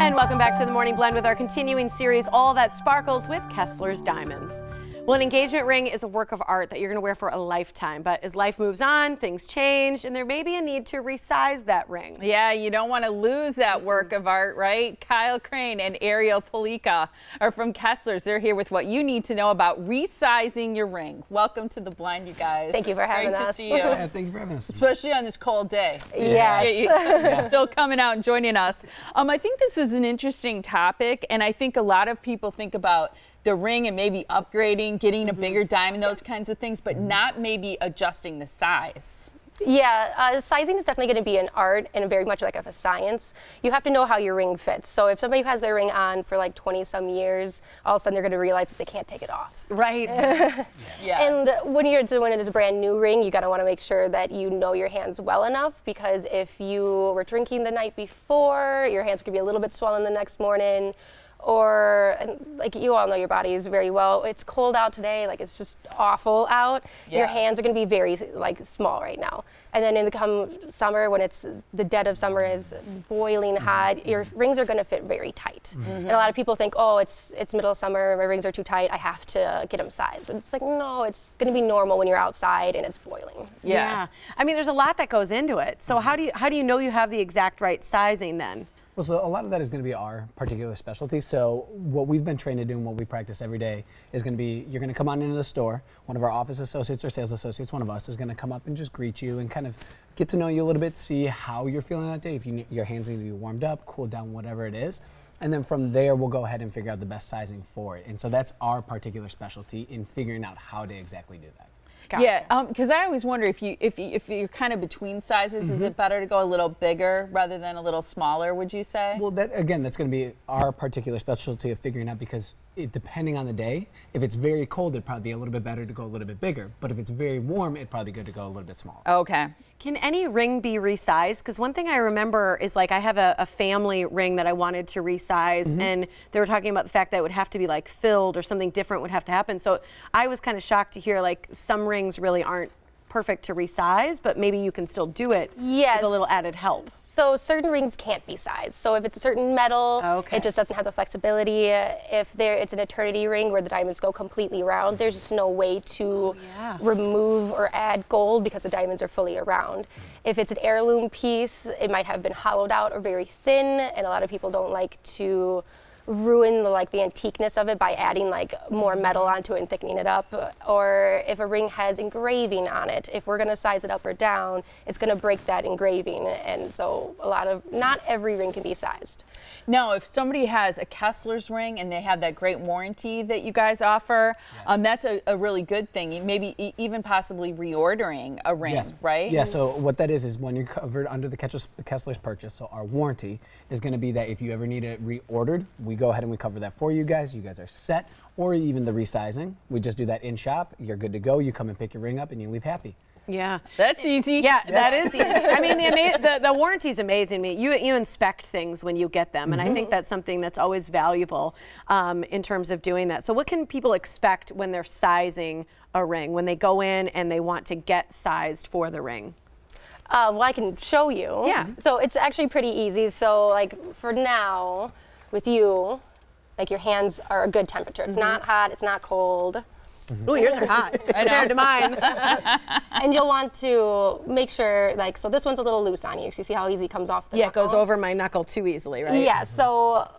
And welcome back to the Morning Blend with our continuing series, All That Sparkles with Kessler's Diamonds. Well, an engagement ring is a work of art that you're going to wear for a lifetime. But as life moves on, things change, and there may be a need to resize that ring. Yeah, you don't want to lose that work of art, right? Kyle Craine and Ariel Policha are from Kessler's. They're here with what you need to know about resizing your ring. Welcome to the Blend, you guys. Thank you for having Great us. to see you. Yeah, thank you for having us. Especially on this cold day. Yes. Still coming out and joining us. Um, I think this is an interesting topic, and I think a lot of people think about the ring and maybe upgrading, getting a bigger diamond, those kinds of things, but not maybe adjusting the size. Yeah, uh, sizing is definitely going to be an art and very much like a science. You have to know how your ring fits. So if somebody has their ring on for like 20 some years, all of a sudden they're going to realize that they can't take it off. Right. Yeah. And when you're doing it as a brand new ring, you gotta want to make sure that you know your hands well enough because if you were drinking the night before, your hands could be a little bit swollen the next morning. Or and, like you all know your bodies very well. It's cold out today, like it's just awful out. Your hands are gonna be very like small right now. And then in the come summer, when it's the dead of summer is boiling mm-hmm. hot, your rings are gonna fit very tight. Mm-hmm. And a lot of people think, oh, it's it's middle of summer, my rings are too tight, I have to get them sized. But it's like, no, it's gonna be normal when you're outside and it's boiling. yeah. I mean, there's a lot that goes into it. So mm-hmm. how do you how do you know you have the exact right sizing then? Well, so a lot of that is going to be our particular specialty. So what we've been trained to do and what we practice every day is going to be you're going to come on into the store. One of our office associates or sales associates, one of us, is going to come up and just greet you and kind of get to know you a little bit, see how you're feeling that day. If you, your hands need to be warmed up, cooled down, whatever it is. And then from there, we'll go ahead and figure out the best sizing for it. And so that's our particular specialty in figuring out how to exactly do that. Yeah, because I always wonder if you if you, if you're kind of between sizes, is it better to go a little bigger rather than a little smaller? Would you say? Well, that again, that's going to be our particular specialty of figuring out because it, depending on the day, if it's very cold, it'd probably be a little bit better to go a little bit bigger. But if it's very warm, it'd probably be good to go a little bit smaller. okay. Can any ring be resized? Because one thing I remember is like I have a, a family ring that I wanted to resize, Mm-hmm. and they were talking about the fact that it would have to be like filled or something different would have to happen. So I was kind of shocked to hear like some rings really aren't perfect to resize, but maybe you can still do it Yes. with a little added help. So certain rings can't be sized. So if it's a certain metal, Okay. it just doesn't have the flexibility. If there, it's an eternity ring where the diamonds go completely round, there's just no way to oh, yeah. remove or add gold because the diamonds are fully around. If it's an heirloom piece, it might have been hollowed out or very thin, and a lot of people don't like to ruin the like the antiqueness of it by adding like more metal onto it and thickening it up. Or if a ring has engraving on it if we're going to size it up or down it's going to break that engraving. And so a lot of not every ring can be sized. Now, if somebody has a Kessler's ring and they have that great warranty that you guys offer, um, that's a, a really good thing. Maybe e- even possibly reordering a ring, right? Yeah, so what that is is when you're covered under the Kessler's, Kessler's purchase, so our warranty is going to be that if you ever need it reordered, we go ahead and we cover that for you guys. You guys are set, or even the resizing. We just do that in shop. You're good to go. You come and pick your ring up and you leave happy. Yeah. That's easy. Yeah, that is easy. I mean, the, ama- the, the warranty's amazing. Me, you you inspect things when you get them, and I think that's something that's always valuable um, in terms of doing that. So, what can people expect when they're sizing a ring? When they go in and they want to get sized for the ring? Uh, well, I can show you. Yeah. So it's actually pretty easy. So like for now, with you, like your hands are a good temperature. It's not mm-hmm. hot. It's not cold. Oh, yours are hot compared to mine. and you'll want to make sure, like, so this one's a little loose on you. So you see how easy it comes off the yeah, it goes over my knuckle too easily, right? Yeah, so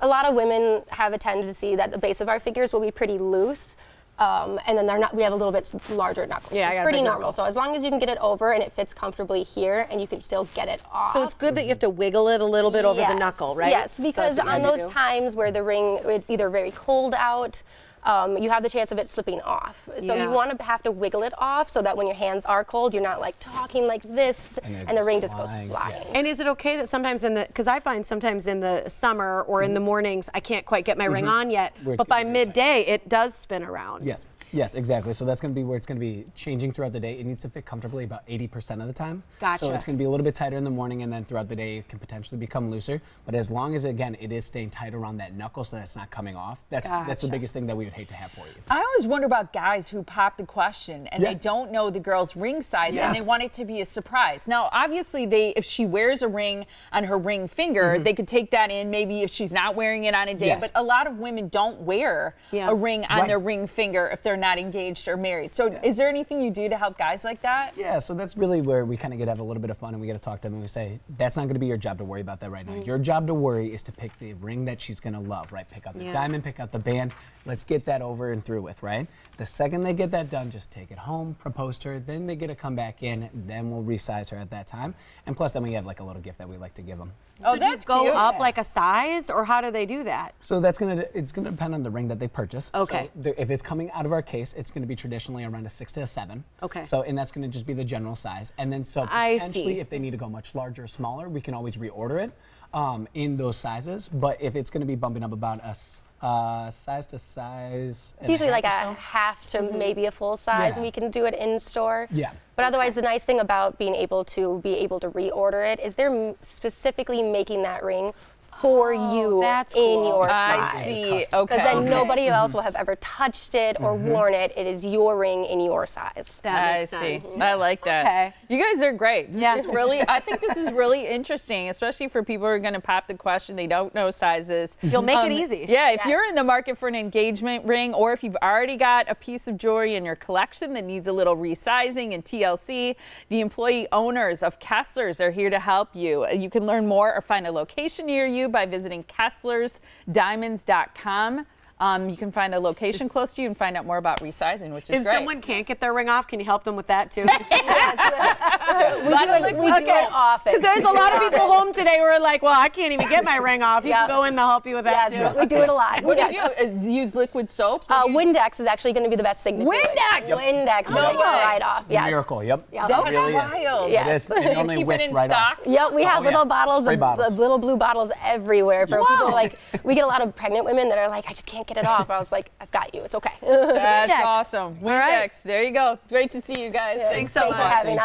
a lot of women have a tendency that the base of our fingers will be pretty loose. Um, and then they're not, we have a little bit larger knuckles. Yeah, I got pretty big normal. knuckle. So as long as you can get it over and it fits comfortably here and you can still get it off. So it's good that you have to wiggle it a little bit over the knuckle, right? Yes, because that's what on you had to those times where the ring it's either very cold out, um, you have the chance of it slipping off. So Yeah. you want to have to wiggle it off so that when your hands are cold, you're not like talking like this, And and, the ring just goes flying, yeah. And is it okay that sometimes in the because I find sometimes in the summer or in the mornings I can't quite get my ring on yet, Where it's but by getting very midday it does spin around. Yes. Yes, exactly. So that's going to be where it's going to be changing throughout the day. It needs to fit comfortably about 80% of the time. Gotcha. So it's going to be a little bit tighter in the morning, and then throughout the day it can potentially become looser. But as long as again it is staying tight around that knuckle, so that it's not coming off. That's that's the biggest thing that we would hate to have for you. I always wonder about guys who pop the question and Yeah. they don't know the girl's ring size and they want it to be a surprise. Now, obviously, they if she wears a ring on her ring finger, mm-hmm. they could take that in maybe if she's not wearing it on a day. Yes. But a lot of women don't wear Yeah. a ring on Right. their ring finger if they're not engaged or married. So, is there anything you do to help guys like that? Yeah, so that's really where we kind of get to have a little bit of fun and we get to talk to them and we say, that's not going to be your job to worry about that right now. Mm. Your job to worry is to pick the ring that she's going to love, right? Pick out the Yeah. diamond, pick out the band. Let's get that over and through with, right? The second they get that done, just take it home, propose to her, then they get to come back in, then we'll resize her at that time. And plus, then we have like a little gift that we like to give them. Oh, So do you that's go cute. up like a size, or how do they do that? So that's gonna it's gonna depend on the ring that they purchase. Okay. So if it's coming out of our case, it's gonna be traditionally around a six to a seven. Okay. So and that's gonna just be the general size. And then so I potentially if they need to go much larger or smaller, we can always reorder it um, in those sizes. But if it's gonna be bumping up about a s- uh, size to size, and Usually like a half so, half to maybe a full size, Yeah. we can do it in store. Yeah. But otherwise, the nice thing about being able to be able to reorder it is they're specifically making that ring for oh, you Oh, that's in cool. your I size. see. Okay. Because then okay. nobody else will have ever touched it or mm-hmm. worn it. It is your ring in your size. That I makes see. sense. I like that. Okay. You guys are great. This Yeah. is really I think this is really interesting, especially for people who are going to pop the question they don't know sizes. You'll make it um, easy. Yeah, if Yes. you're in the market for an engagement ring or if you've already got a piece of jewelry in your collection that needs a little resizing and TLC, the employee owners of Kessler's are here to help you. You can learn more or find a location near you by visiting kesslersdiamonds.com. Um, you can find a location close to you and find out more about resizing, which is If great. someone can't get their ring off, can you help them with that too? we do it, we liquid do gold. it often. Because there's a lot of people home today who are like, well, I can't even get my ring off. You Yeah. can go in, they'll help you with that Yes, too. we do it a lot. What do you do? Uh, use liquid soap? Uh, you- Windex is actually going to be the best thing to do. it. Windex? Yep. Windex No will get right off. Yes. Miracle. Yep. Yeah. That's really is. wild. It is. Yes. It You normally keep it wicks in right stock? off. Yep, we have Oh, yeah. little bottles of bottles. of little blue bottles everywhere for people like we get a lot of pregnant women that are like, I just can't get it off. I was like, I've got you. It's okay. That's awesome. All right. There you go. Great to see you guys. Thanks so Thanks for much. having us.